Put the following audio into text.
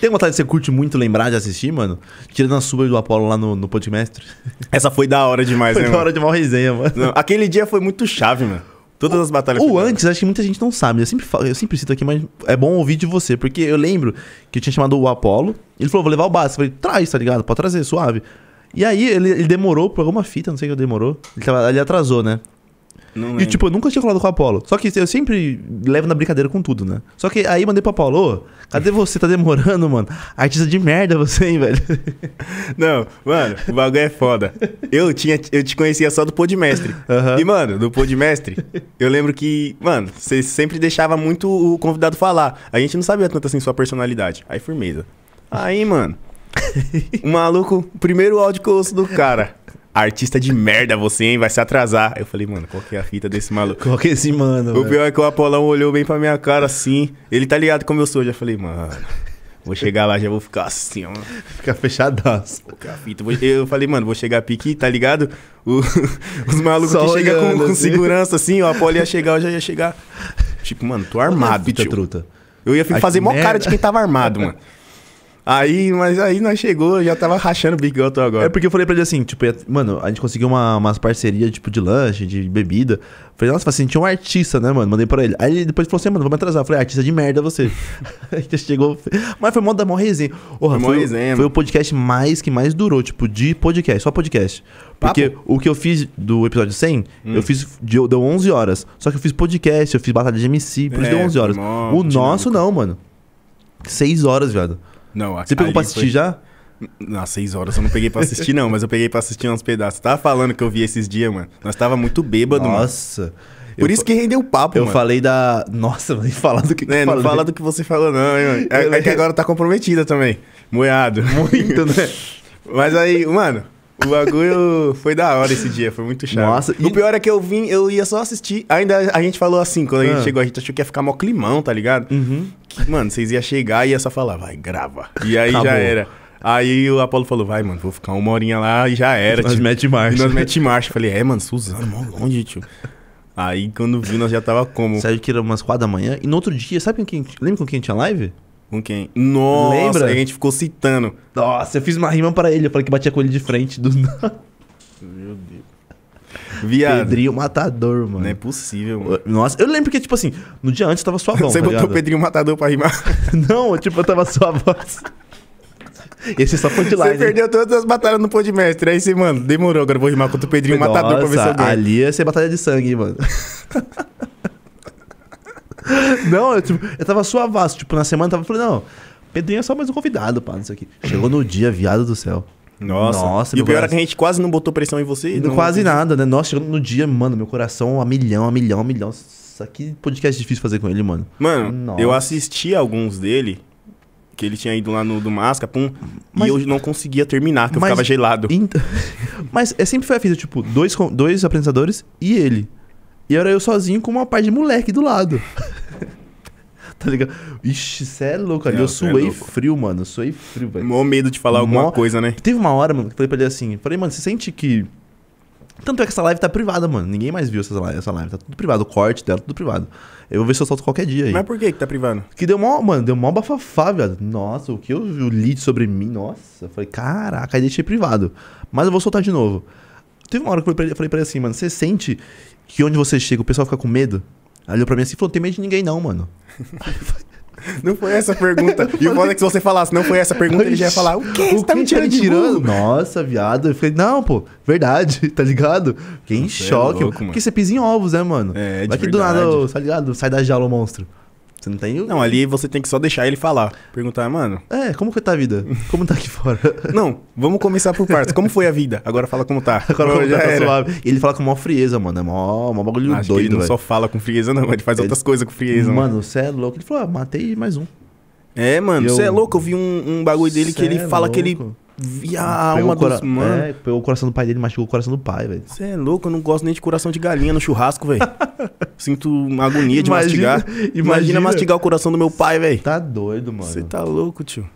Tem vontade de você curte muito lembrar de assistir, mano? Tirando a sua do Apollo lá no, no Podmestre. Essa foi da hora demais, Foi né, da mano? hora de mal resenha, mano. Não, aquele dia foi muito chave, mano. Todas as batalhas. O foi da hora. antes, acho que muita gente não sabe. Eu sempre, falo- eu sempre cito aqui, mas é bom ouvir de você. Porque eu lembro que eu tinha chamado o Apollo. Ele falou, vou levar o básico. Eu falei, traz, tá ligado? Pode trazer, suave. E aí ele, ele demorou por alguma fita, não sei o que demorou. Ele, tava, ele atrasou, né? Não E tipo, eu nunca tinha colado com o Apollo. Só que eu sempre levo na brincadeira com tudo, né? Só que aí mandei pro Apollo, ô, cadê você? Tá demorando, mano? Artista de merda você, hein, velho? Não, mano, o bagulho é foda. Eu, tinha, eu te conhecia só do Podmestre. Aham. E, mano, do Podmestre, eu lembro que, mano, você sempre deixava muito o convidado falar. A gente não sabia tanto assim sua personalidade. Aí, firmeza. Aí, mano, o maluco, primeiro áudio que eu ouço do cara. Artista de merda você, hein? Vai se atrasar. Eu falei, mano, qual que é a fita desse maluco? Qual que é esse mano? O pior é que o Apolão olhou bem pra minha cara assim. Ele tá ligado como eu sou. Eu já falei, mano, vou chegar lá, já vou ficar assim, ó. Fica fechadaço. Qual que é a fita? Eu falei, mano, vou chegar pique, tá ligado? O- os malucos Só que chegam com, com assim. segurança assim, o Apolo ia chegar, eu já ia chegar. Tipo, mano, tô armado, Fita tio. truta. Eu ia fazer mó cara de quem tava armado, mano. Aí, mas aí nós chegou, já tava rachando o bico igual eu tô agora. É porque eu falei pra ele assim, tipo, ia- mano, a gente conseguiu uma, umas parcerias, tipo, de lanche, de bebida. Falei, nossa, assim, tinha um artista, né, mano? Mandei pra ele. Aí ele depois falou assim, mano, vamos atrasar. Eu falei, artista de merda você. Aí chegou. Mas foi mó da mó resenha. Porra, Foi foi, o- resenha, foi o podcast mais que mais durou, tipo, de podcast, só podcast. Porque o que eu fiz do episódio 100, Hum. eu fiz, de- deu 11 horas. Só que eu fiz podcast, eu fiz batalha de MC, por isso É, deu 11 foi horas. O dinâmico. nosso não, mano. 6 horas, viado. Não, Você pegou pra assistir foi- já? Não, seis horas eu não peguei pra assistir, não, mas eu peguei pra assistir uns pedaços. Tava falando que eu vi esses dias, mano. Nós tava muito bêbado, mano. Nossa. Por Eu isso que rendeu o papo, Eu mano. falei da. Nossa, nem falar do que, que É, eu não fala do que você falou, não, hein, mano. É, Eu é que agora tá comprometida também. Moiado. Muito, né? Mas aí, mano, o bagulho foi da hora esse dia, foi muito chato. Nossa, O e- pior é que eu vim, eu ia só assistir. Ainda a gente falou assim, quando a gente Ah. chegou, a gente achou que ia ficar mó climão, tá ligado? Uhum. Que, mano, vocês iam chegar e ia só falar, vai, grava. E aí Acabou. já era. Aí o Apolo falou, vai, mano, vou ficar uma horinha lá e já era. Nós tio. mete marcha. nós mete marcha. Falei, é, mano, Suzano, mó longe, tio. Aí quando vi, nós já tava como? Sérgio que era umas 4 da manhã. E no outro dia, sabe com quem. Lembra com quem tinha live? Com quem? Nossa, Lembra? aí a gente ficou citando. Nossa, eu fiz uma rima pra ele. Eu falei que batia com ele de frente do. Meu Deus. Viado. Pedrinho Matador, mano. Não é possível, mano. Nossa, eu lembro que, tipo assim, no dia antes tava suavão. Você tá botou o ligado? Pedrinho Matador pra rimar. Não, tipo, eu tava suavão. Esse só foi de Você perdeu todas as batalhas no Podmestre. Aí você, mano, demorou. Agora eu vou rimar contra o Pedrinho Matador pra ver se eu Nossa, ganho. ali ia ser batalha de sangue, hein, mano. não, eu, tipo, eu tava suavaço. Tipo, na semana eu tava falando, não, Pedrinho é só mais um convidado, pá, isso aqui. Chegou no dia, viado do céu. Nossa. Nossa, e o pior é coração. que a gente quase não botou pressão em você. Não, não- quase nada, né? Nossa, chegando no dia, mano, meu coração a milhão, a milhão, a milhão. Nossa, que podcast difícil fazer com ele, mano. Mano, Nossa. eu assisti alguns dele, que ele tinha ido lá no do Masca, pum, Mas- e eu não conseguia terminar, que eu Mas- ficava gelado. Então- Mas é sempre foi a fita, tipo, dois, dois apresentadores e ele. E era eu sozinho com uma parte de moleque do lado. Tá ligado? Ixi, cê é louco ali. Não, eu é suei louco. frio, mano. Eu suei frio, velho. Mó medo de falar alguma Mó- coisa, né? Teve uma hora, mano, que eu falei pra ele assim: falei, mano, você sente que. Tanto é que essa live tá privada, mano. Ninguém mais viu essa live, essa live. Tá tudo privado. O corte dela, tudo privado. Eu vou ver se eu solto qualquer dia aí. Mas por que que tá privando? Que deu mó, mano, deu mó bafafá, velho. Nossa, o que eu, li sobre mim, nossa. Eu falei, caraca, aí deixei privado. Mas eu vou soltar de novo. Teve uma hora que eu falei pra ele, eu falei pra ele assim, mano, você sente que onde você chega o pessoal fica com medo? Aí olhou pra mim assim e falou, não tem medo de ninguém não, mano. Não foi essa a pergunta. e o foda é que se você falasse, não foi essa a pergunta, ele já ia falar, o quê? Você tá me que tirando de burro? Nossa, viado. Eu falei, não, pô, verdade, tá ligado? Fiquei em Você é choque. louco, mano. porque você pisa em ovos, né, mano? É, de Vai que do nada, verdade. tá ligado? Sai da jaula o monstro. Você não tem. Não, ali você tem que só deixar ele falar. Perguntar, mano. É, como que tá a vida? Como tá aqui fora? Não, vamos começar por partes. Como foi a vida? Agora fala como tá. Agora como já tá, tá suave. E ele fala com maior frieza, mano. É mó, mó bagulho Acho que ele doido, não velho. só fala com frieza, não. Ele faz Ele- outras coisas com frieza, mano. Mano, você é louco. Ele falou, ah, matei mais um. É, mano, Eu- você é louco. Eu vi um, um bagulho dele que Cê ele é fala que ele louco. Via a alma cora- dos... Mano, É, pegou o coração do pai dele, machucou o coração do pai, velho. você é louco. Eu não gosto nem de coração de galinha no churrasco, velho. Sinto uma agonia de Imagina- mastigar. Imagina, imagina. mastigar o coração do meu pai, velho. Tá doido, mano. Você tá louco, tio.